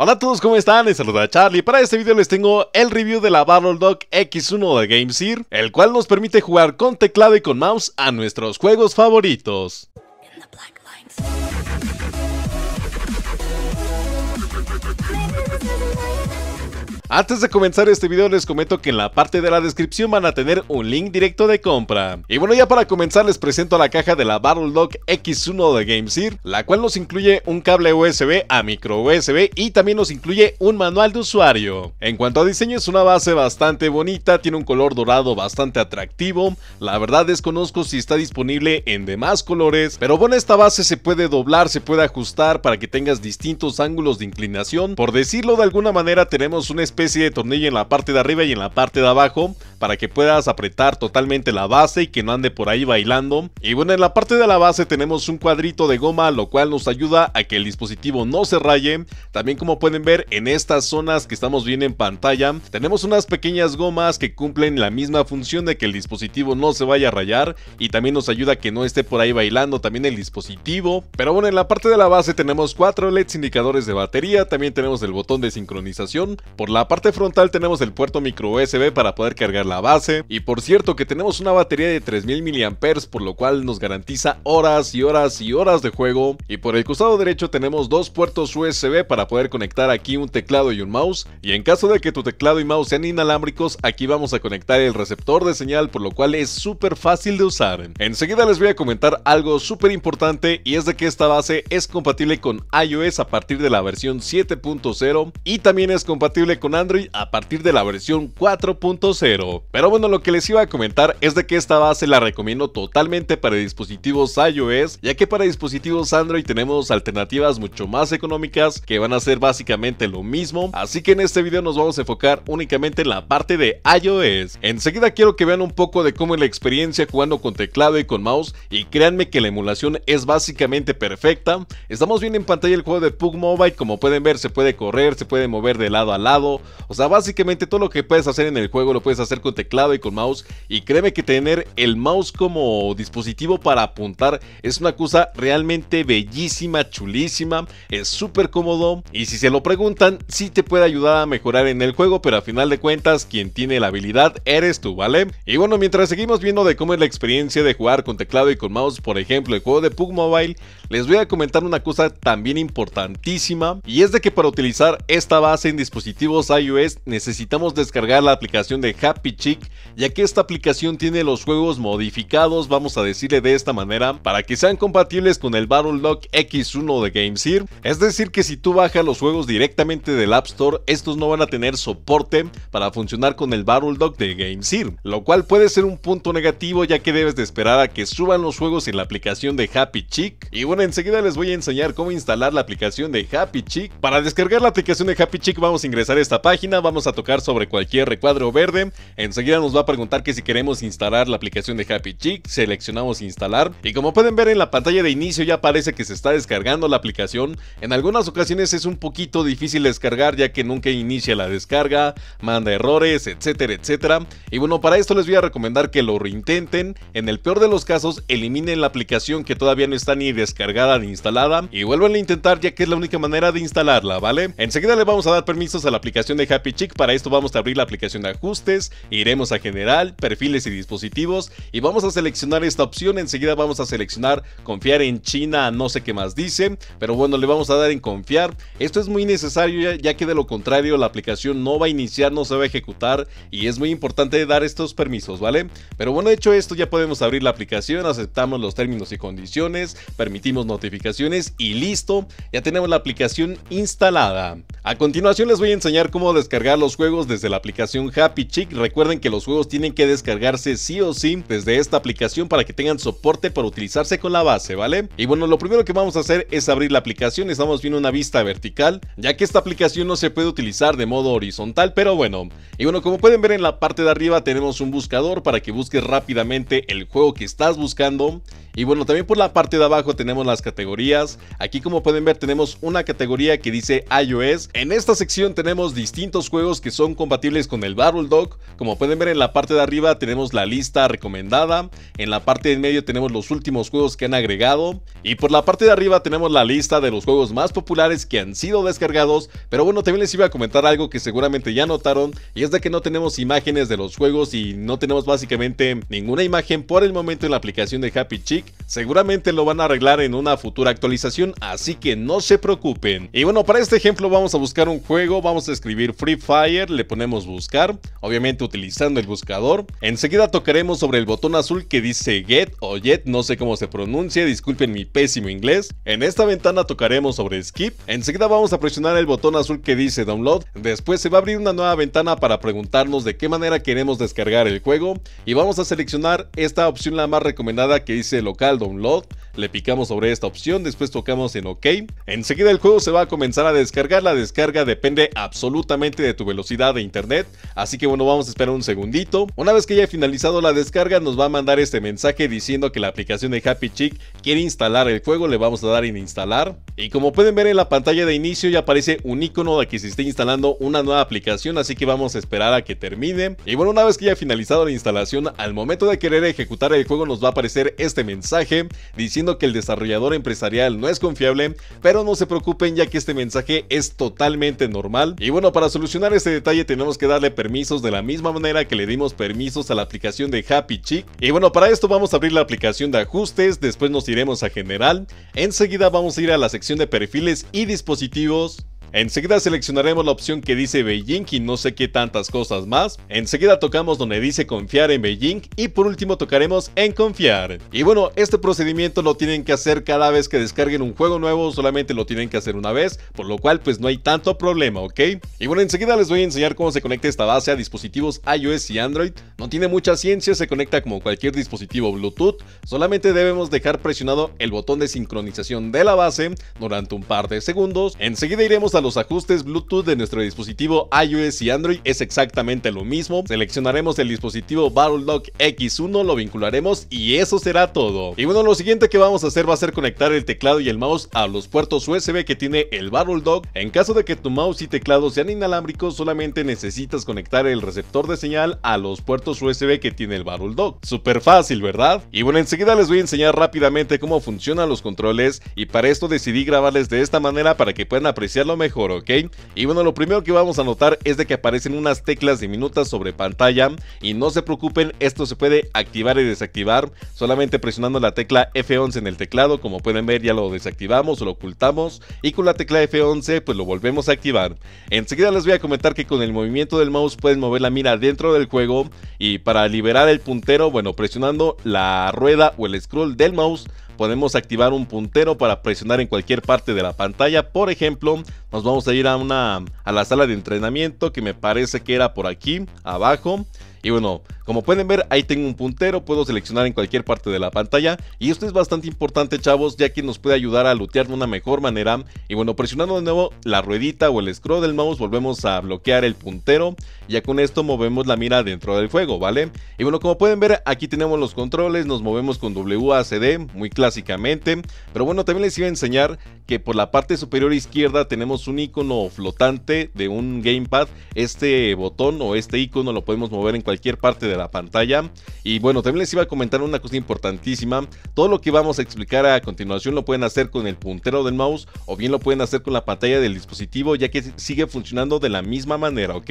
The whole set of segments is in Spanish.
Hola a todos, ¿cómo están? Les saluda Charlie. Para este video les tengo el review de la Dog X1 de GameSeer, el cual nos permite jugar con teclado y con mouse a nuestros juegos favoritos. Antes de comenzar este video les comento que en la parte de la descripción van a tener un link directo de compra. Y bueno ya para comenzar les presento la caja de la Dog X1 de GameSeer, la cual nos incluye un cable USB a micro USB y también nos incluye un manual de usuario. En cuanto a diseño es una base bastante bonita, tiene un color dorado bastante atractivo, la verdad desconozco si está disponible en demás colores, pero bueno esta base se puede doblar, se puede ajustar para que tengas distintos ángulos de inclinación, por decirlo de alguna manera tenemos un especie de tornillo en la parte de arriba y en la parte de abajo para que puedas apretar totalmente la base y que no ande por ahí bailando. Y bueno, en la parte de la base tenemos un cuadrito de goma, lo cual nos ayuda a que el dispositivo no se raye. También como pueden ver en estas zonas que estamos viendo en pantalla, tenemos unas pequeñas gomas que cumplen la misma función de que el dispositivo no se vaya a rayar y también nos ayuda a que no esté por ahí bailando también el dispositivo. Pero bueno, en la parte de la base tenemos cuatro LEDs indicadores de batería, también tenemos el botón de sincronización. Por la parte frontal tenemos el puerto micro USB para poder cargar la base. Y por cierto que tenemos una batería de 3000 mAh por lo cual nos garantiza horas y horas y horas de juego. Y por el costado derecho tenemos dos puertos USB para poder conectar aquí un teclado y un mouse. Y en caso de que tu teclado y mouse sean inalámbricos, aquí vamos a conectar el receptor de señal por lo cual es súper fácil de usar. Enseguida les voy a comentar algo súper importante y es de que esta base es compatible con iOS a partir de la versión 7.0 y también es compatible con Android a partir de la versión 4.0. Pero bueno, lo que les iba a comentar es de que esta base la recomiendo totalmente para dispositivos iOS, ya que para dispositivos Android tenemos alternativas mucho más económicas que van a ser básicamente lo mismo, así que en este video nos vamos a enfocar únicamente en la parte de iOS. Enseguida quiero que vean un poco de cómo es la experiencia jugando con teclado y con mouse, y créanme que la emulación es básicamente perfecta. Estamos viendo en pantalla el juego de Pug Mobile, como pueden ver se puede correr, se puede mover de lado a lado, o sea básicamente todo lo que puedes hacer en el juego lo puedes hacer con teclado y con mouse. Y créeme que tener el mouse como dispositivo para apuntar es una cosa realmente bellísima, chulísima, es súper cómodo. Y si se lo preguntan, sí te puede ayudar a mejorar en el juego, pero a final de cuentas quien tiene la habilidad eres tú, ¿vale? Y bueno, mientras seguimos viendo de cómo es la experiencia de jugar con teclado y con mouse, por ejemplo, el juego de Pug Mobile, les voy a comentar una cosa también importantísima. Y es de que para utilizar esta base en dispositivos necesitamos descargar la aplicación de Happy Chick ya que esta aplicación tiene los juegos modificados, vamos a decirle de esta manera, para que sean compatibles con el Battle X1 de GameSeer. Es decir que si tú bajas los juegos directamente del App Store, estos no van a tener soporte para funcionar con el Battle de GameSeer, lo cual puede ser un punto negativo ya que debes de esperar a que suban los juegos en la aplicación de Happy Chick. Y bueno, enseguida les voy a enseñar cómo instalar la aplicación de Happy Chick. Para descargar la aplicación de Happy Chick vamos a ingresar a esta página, vamos a tocar sobre cualquier recuadro verde, enseguida nos va a preguntar que si queremos instalar la aplicación de Happy Chick, seleccionamos instalar y como pueden ver en la pantalla de inicio ya parece que se está descargando la aplicación. En algunas ocasiones es un poquito difícil descargar ya que nunca inicia la descarga, manda errores, etcétera, etcétera. Y bueno, para esto les voy a recomendar que lo reintenten. En el peor de los casos, eliminen la aplicación que todavía no está ni descargada ni instalada y vuelvan a intentar ya que es la única manera de instalarla, ¿vale? Enseguida le vamos a dar permisos a la aplicación de Happy Chick. Para esto vamos a abrir la aplicación de ajustes, iremos a general, perfiles y dispositivos y vamos a seleccionar esta opción, enseguida vamos a seleccionar confiar en China, no sé qué más dice, pero bueno, le vamos a dar en confiar. Esto es muy necesario ya, que de lo contrario la aplicación no va a iniciar, no se va a ejecutar y es muy importante dar estos permisos, ¿vale? Pero bueno, hecho esto ya podemos abrir la aplicación, aceptamos los términos y condiciones, permitimos notificaciones y listo, ya tenemos la aplicación instalada. A continuación les voy a enseñar cómo descargar los juegos desde la aplicación Happy Chick. Recuerden que los juegos tienen que descargarse sí o sí desde esta aplicación para que tengan soporte para utilizarse con la base, ¿vale? Y bueno, lo primero que vamos a hacer es abrir la aplicación, estamos viendo una vista vertical, ya que esta aplicación no se puede utilizar de modo horizontal, pero bueno. Y bueno, como pueden ver en la parte de arriba tenemos un buscador para que busques rápidamente el juego que estás buscando. Y bueno, también por la parte de abajo tenemos las categorías. Aquí como pueden ver tenemos una categoría que dice iOS en esta sección tenemos distintos juegos que son compatibles con el Battle Dog. Como pueden ver en la parte de arriba tenemos la lista recomendada, en la parte de en medio tenemos los últimos juegos que han agregado y por la parte de arriba tenemos la lista de los juegos más populares que han sido descargados. Pero bueno, también les iba a comentar algo que seguramente ya notaron y es de que no tenemos imágenes de los juegos y no tenemos básicamente ninguna imagen por el momento en la aplicación de Happy Chick. like Seguramente lo van a arreglar en una futura actualización, así que no se preocupen. Y bueno, para este ejemplo vamos a buscar un juego, vamos a escribir Free Fire, le ponemos buscar, obviamente utilizando el buscador. Enseguida tocaremos sobre el botón azul que dice Get o Jet, no sé cómo se pronuncia, disculpen mi pésimo inglés. En esta ventana tocaremos sobre Skip. Enseguida vamos a presionar el botón azul que dice Download. Después se va a abrir una nueva ventana para preguntarnos de qué manera queremos descargar el juego. Y vamos a seleccionar esta opción la más recomendada que dice Local Download le picamos sobre esta opción, después tocamos en OK. Enseguida el juego se va a comenzar a descargar, la descarga depende absolutamente de tu velocidad de internet, así que bueno, vamos a esperar un segundito. Una vez que haya finalizado la descarga, nos va a mandar este mensaje diciendo que la aplicación de Happy Chick quiere instalar el juego, le vamos a dar en instalar. Y como pueden ver en la pantalla de inicio ya aparece un icono de que se esté instalando una nueva aplicación, así que vamos a esperar a que termine. Y bueno, una vez que haya finalizado la instalación, al momento de querer ejecutar el juego nos va a aparecer este mensaje diciendo que el desarrollador empresarial no es confiable, pero no se preocupen ya que este mensaje es totalmente normal. Y bueno, para solucionar este detalle tenemos que darle permisos de la misma manera que le dimos permisos a la aplicación de Happy Chick. Y bueno, para esto vamos a abrir la aplicación de ajustes, después nos iremos a general, enseguida vamos a ir a la sección de perfiles y dispositivos. Enseguida seleccionaremos la opción que dice Beijing y no sé qué tantas cosas más. Enseguida tocamos donde dice confiar en Beijing y por último tocaremos en confiar. Y bueno, este procedimiento lo tienen que hacer cada vez que descarguen un juego nuevo, solamente lo tienen que hacer una vez, por lo cual pues no hay tanto problema, ¿ok? Y bueno, enseguida les voy a enseñar cómo se conecta esta base a dispositivos iOS y Android. No tiene mucha ciencia, se conecta como cualquier dispositivo Bluetooth, solamente debemos dejar presionado el botón de sincronización de la base durante un par de segundos. Enseguida iremos a los ajustes Bluetooth de nuestro dispositivo iOS y Android es exactamente lo mismo. Seleccionaremos el dispositivo BattleDock X1, lo vincularemos y eso será todo. Y bueno, lo siguiente que vamos a hacer va a ser conectar el teclado y el mouse a los puertos USB que tiene el BattleDock. En caso de que tu mouse y teclado sean inalámbricos, solamente necesitas conectar el receptor de señal a los puertos USB que tiene el BattleDock. Súper fácil, ¿verdad? Y bueno, enseguida les voy a enseñar rápidamente cómo funcionan los controles y para esto decidí grabarles de esta manera para que puedan apreciarlo mejor mejor, ¿ok? Y bueno, lo primero que vamos a notar es de que aparecen unas teclas diminutas sobre pantalla y no se preocupen, esto se puede activar y desactivar solamente presionando la tecla F11 en el teclado, como pueden ver ya lo desactivamos o lo ocultamos y con la tecla F11 pues lo volvemos a activar. Enseguida les voy a comentar que con el movimiento del mouse pueden mover la mira dentro del juego y para liberar el puntero, bueno, presionando la rueda o el scroll del mouse podemos activar un puntero para presionar en cualquier parte de la pantalla. Por ejemplo, nos vamos a ir a, una, a la sala de entrenamiento que me parece que era por aquí, abajo. Y bueno, como pueden ver, ahí tengo un puntero, puedo seleccionar en cualquier parte de la pantalla. Y esto es bastante importante, chavos, ya que nos puede ayudar a lootear de una mejor manera. Y bueno, presionando de nuevo la ruedita o el scroll del mouse, volvemos a bloquear el puntero. Ya con esto movemos la mira dentro del juego, ¿vale? Y bueno, como pueden ver, aquí tenemos los controles, nos movemos con WACD, muy clásicamente. Pero bueno, también les iba a enseñar que por la parte superior izquierda tenemos un icono flotante de un gamepad. Este botón o este icono lo podemos mover en cualquier parte de la pantalla. Y bueno, también les iba a comentar una cosa importantísima. Todo lo que vamos a explicar a continuación lo pueden hacer con el puntero del mouse o bien lo pueden hacer con la pantalla del dispositivo ya que sigue funcionando de la misma manera, ¿ok?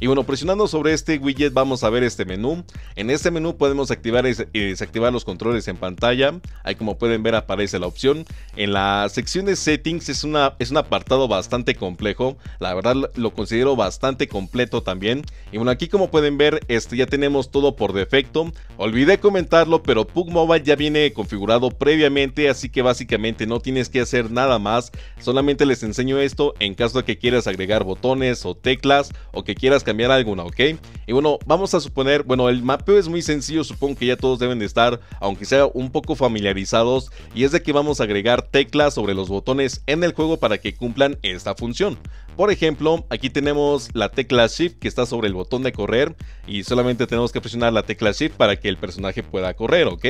Y bueno, presionando sobre este widget vamos a ver este menú. En este menú podemos activar y desactivar los controles en pantalla. Ahí como pueden ver aparece la opción. En la sección de settings es, una, es un apartado bastante complejo. La verdad lo considero bastante completo también. Y bueno, aquí como pueden ver este, ya tenemos todo por defecto. Olvidé comentarlo, pero Pug Mobile ya viene configurado previamente, así que básicamente no tienes que hacer nada más. Solamente les enseño esto en caso de que quieras agregar botones o teclas o que quieras cambiar alguna, ¿ok? Y bueno, vamos a suponer, bueno, el mapeo es muy sencillo, supongo que ya todos deben de estar, aunque sea un poco familiarizados, y es de que vamos a agregar teclas sobre los botones en el juego para que cumplan esta función. Por ejemplo, aquí tenemos la tecla Shift que está sobre el botón de correr y solamente tenemos que presionar la tecla Shift para que el personaje pueda correr, ¿ok?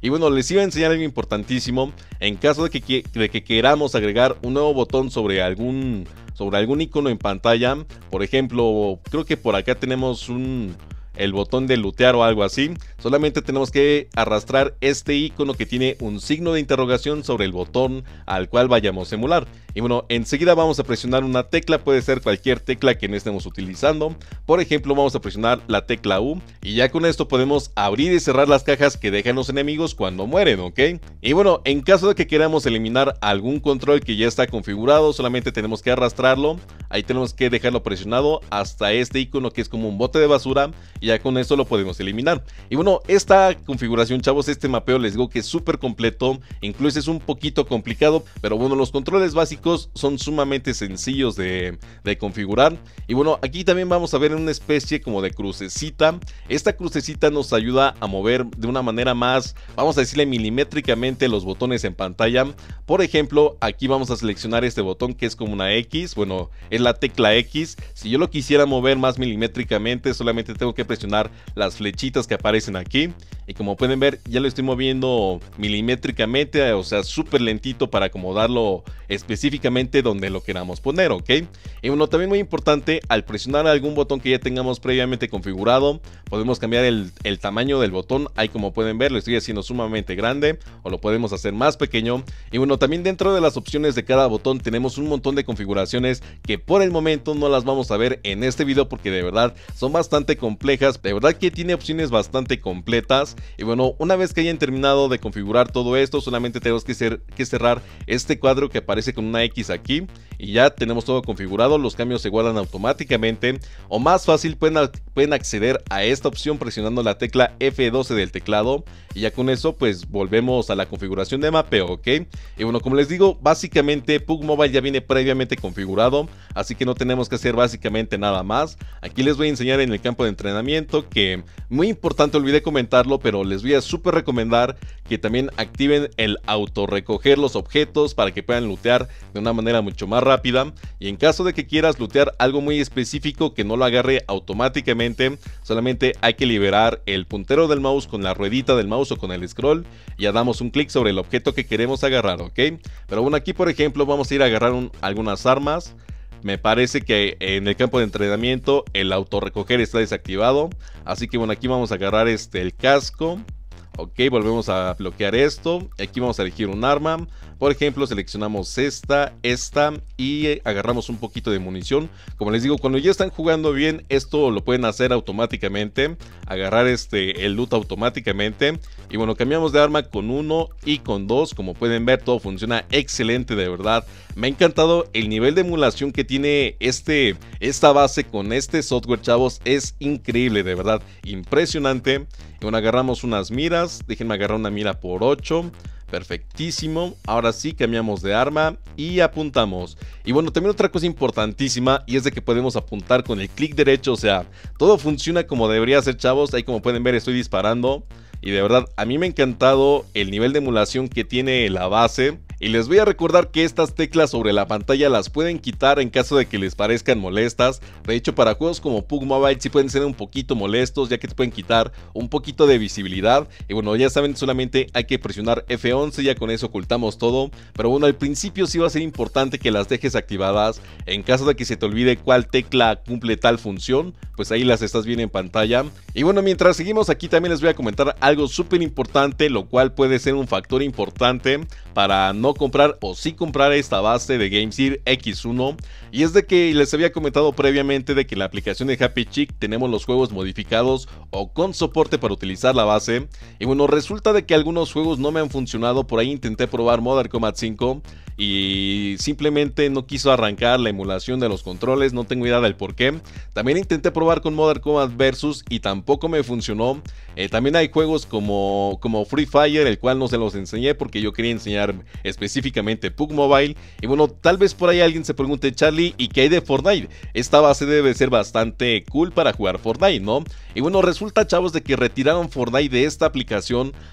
Y bueno, les iba a enseñar algo importantísimo. En caso de que, de que queramos agregar un nuevo botón sobre algún sobre algún icono en pantalla. Por ejemplo, creo que por acá tenemos un el botón de lootear o algo así, solamente tenemos que arrastrar este icono que tiene un signo de interrogación sobre el botón al cual vayamos a emular. Y bueno, enseguida vamos a presionar una tecla, puede ser cualquier tecla que no estemos utilizando. Por ejemplo, vamos a presionar la tecla U y ya con esto podemos abrir y cerrar las cajas que dejan los enemigos cuando mueren, ¿ok? Y bueno, en caso de que queramos eliminar algún control que ya está configurado, solamente tenemos que arrastrarlo. Ahí tenemos que dejarlo presionado hasta este icono que es como un bote de basura ya con eso lo podemos eliminar. Y bueno, esta configuración, chavos, este mapeo les digo que es súper completo, incluso es un poquito complicado, pero bueno, los controles básicos son sumamente sencillos de, configurar. Y bueno, aquí también vamos a ver una especie como de crucecita. Esta crucecita nos ayuda a mover de una manera más, vamos a decirle milimétricamente los botones en pantalla. Por ejemplo, aquí vamos a seleccionar este botón que es como una X. Bueno, es la tecla X. Si yo lo quisiera mover más milimétricamente, solamente tengo que presionar las flechitas que aparecen aquí. Y como pueden ver, ya lo estoy moviendo milimétricamente, o sea, súper lentito para acomodarlo específicamente donde lo queramos poner, ¿ok? Y bueno, también muy importante, al presionar algún botón que ya tengamos previamente configurado, podemos cambiar el, el tamaño del botón, ahí como pueden ver lo estoy haciendo sumamente grande, o lo podemos hacer más pequeño. Y bueno, también dentro de las opciones de cada botón tenemos un montón de configuraciones que por el momento no las vamos a ver en este video porque de verdad son bastante complejas, de verdad que tiene opciones bastante completas. Y bueno, una vez que hayan terminado de configurar todo esto, solamente tenemos que, ser, que cerrar este cuadro que aparece con una X aquí y ya tenemos todo configurado, los cambios se guardan automáticamente o más fácil pueden, pueden acceder a esta opción presionando la tecla F12 del teclado y ya con eso pues volvemos a la configuración de mapeo, ¿ok? Y bueno, como les digo, básicamente Pug Mobile ya viene previamente configurado, así que no tenemos que hacer básicamente nada más. Aquí les voy a enseñar en el campo de entrenamiento que, muy importante, olvidé comentarlo, pero les voy a súper recomendar que también activen el auto recoger los objetos para que puedan lootear de una manera mucho más rápida y en caso de que quieras lootear algo muy específico que no lo agarre automáticamente, solamente hay que liberar el puntero del mouse con la ruedita del mouse o con el scroll y ya damos un clic sobre el objeto que queremos agarrar, ¿ok? Pero bueno, aquí por ejemplo vamos a ir a agarrar algunas armas. Me parece que en el campo de entrenamiento el auto recoger está desactivado. Así que bueno, aquí vamos a agarrar este, el casco. Ok, volvemos a bloquear esto. Aquí vamos a elegir un arma. Por ejemplo, seleccionamos esta, esta y agarramos un poquito de munición. Como les digo, cuando ya están jugando bien, esto lo pueden hacer automáticamente. Agarrar este, el loot automáticamente. Y bueno, cambiamos de arma con uno y con dos. Como pueden ver, todo funciona excelente, de verdad. Me ha encantado el nivel de emulación que tiene este, esta base con este software, chavos. Es increíble, de verdad. Impresionante. Bueno, agarramos unas miras. Déjenme agarrar una mira por 8. Perfectísimo. Ahora sí cambiamos de arma y apuntamos. Y bueno, también otra cosa importantísima y es de que podemos apuntar con el clic derecho. O sea, todo funciona como debería ser, chavos. Ahí como pueden ver estoy disparando. Y de verdad, a mí me ha encantado el nivel de emulación que tiene la base. Y les voy a recordar que estas teclas sobre la pantalla las pueden quitar en caso de que les parezcan molestas. De hecho, para juegos como Pug Mobile sí pueden ser un poquito molestos ya que te pueden quitar un poquito de visibilidad. Y bueno, ya saben, solamente hay que presionar F11, ya con eso ocultamos todo. Pero bueno, al principio sí va a ser importante que las dejes activadas. En caso de que se te olvide cuál tecla cumple tal función, pues ahí las estás viendo en pantalla. Y bueno, mientras seguimos aquí también les voy a comentar algo súper importante, lo cual puede ser un factor importante para no comprar o sí comprar esta base de GameSear X1 y es de que les había comentado previamente de que en la aplicación de Happy Chick tenemos los juegos modificados o con soporte para utilizar la base y bueno resulta de que algunos juegos no me han funcionado por ahí intenté probar Modern Combat 5 y simplemente no quiso arrancar la emulación de los controles, no tengo idea del por qué. También intenté probar con Modern Combat Versus y tampoco me funcionó. Eh, también hay juegos como, como Free Fire, el cual no se los enseñé porque yo quería enseñar específicamente Pug Mobile. Y bueno, tal vez por ahí alguien se pregunte, Charlie, ¿y qué hay de Fortnite? Esta base debe ser bastante cool para jugar Fortnite, ¿no? Y bueno, resulta, chavos, de que retiraron Fortnite de esta aplicación.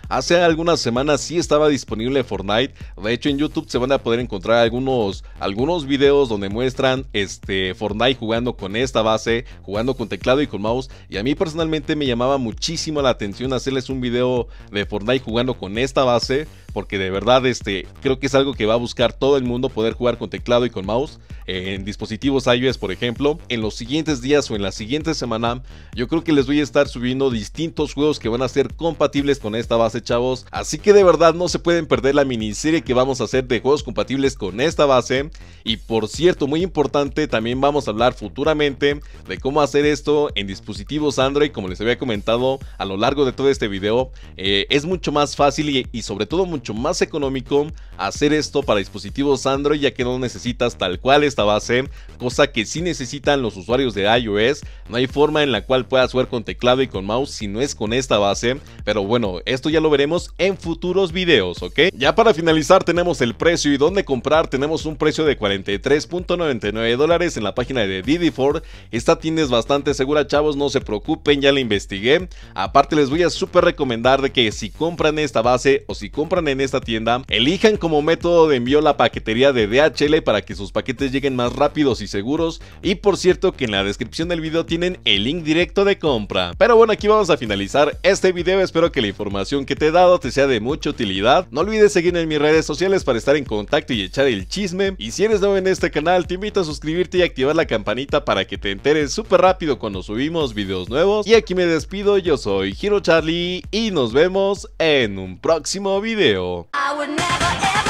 Hace algunas semanas sí estaba disponible Fortnite. De hecho, en YouTube se van a poder encontrar algunos, algunos videos donde muestran este Fortnite jugando con esta base, jugando con teclado y con mouse. Y a mí personalmente me llamaba muchísimo la atención hacerles un video de Fortnite jugando con esta base porque de verdad este creo que es algo que va a buscar todo el mundo poder jugar con teclado y con mouse en dispositivos iOS por ejemplo. En los siguientes días o en la siguiente semana yo creo que les voy a estar subiendo distintos juegos que van a ser compatibles con esta base chavos. Así que de verdad no se pueden perder la miniserie que vamos a hacer de juegos compatibles con esta base. Y por cierto muy importante también vamos a hablar futuramente de cómo hacer esto en dispositivos Android como les había comentado a lo largo de todo este video. Eh, es mucho más fácil y, y sobre todo mucho más económico hacer esto para dispositivos Android ya que no necesitas tal cual esta base, cosa que sí necesitan los usuarios de iOS. No hay forma en la cual puedas jugar con teclado y con mouse si no es con esta base, pero bueno, esto ya lo veremos en futuros videos, ¿ok? Ya para finalizar tenemos el precio y dónde comprar, tenemos un precio de 43.99 dólares en la página de Didi4. Esta tienda es bastante segura, chavos, no se preocupen, ya la investigué. Aparte les voy a súper recomendar de que si compran esta base o si compran en esta tienda, elijan como método de envío la paquetería de DHL para que sus paquetes lleguen más rápidos y seguros. Y por cierto que en la descripción del video tienen el link directo de compra. Pero bueno, aquí vamos a finalizar este video. Espero que la información que te he dado te sea de mucha utilidad. No olvides seguirme en mis redes sociales para estar en contacto y echar el chisme. Y si eres nuevo en este canal, te invito a suscribirte y activar la campanita para que te enteres súper rápido cuando subimos videos nuevos. Y aquí me despido, yo soy Hiro Charlie y nos vemos en un próximo video. I would never ever